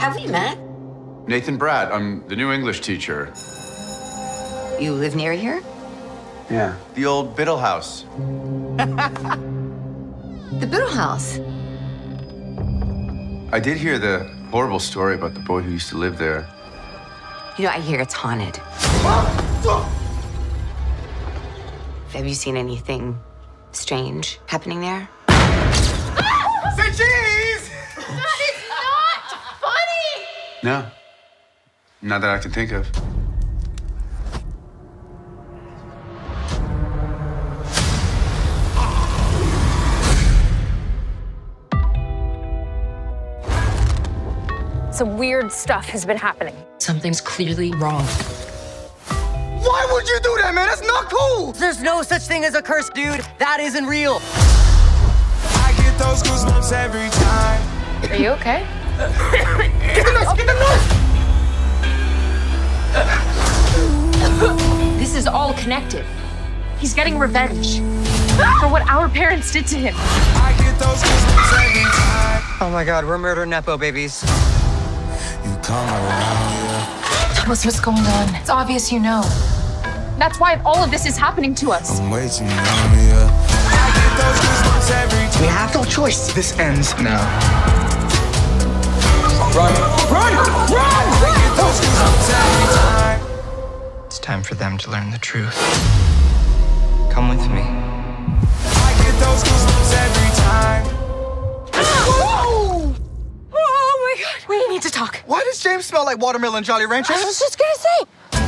Have we met? Nathan Bratt. I'm the new English teacher. You live near here? Yeah. The old Biddle House. The Biddle House. I did hear the horrible story about the boy who used to live there. You know, I hear it's haunted. Have you seen anything strange happening there? No. Not that I can think of. Some weird stuff has been happening. Something's clearly wrong. Why would you do that, man? That's not cool! There's no such thing as a curse, dude. That isn't real. I get those goosebumps every time. Are you okay? is all connected. He's getting revenge for what our parents did to him. I get those goosebumps every time. Oh my god, we're murder nepo babies. You come around, yeah. Tell us what's going on. It's obvious you know. That's why all of this is happening to us. I'm waiting on yeah. I get those goosebumps every time. We have no choice. This ends now. Run! Run! Time for them to learn the truth. Come with me. I get those goosebumps every time. Oh, oh my god. We need to talk. Why does James smell like watermelon Jolly Ranchers? I was just gonna say,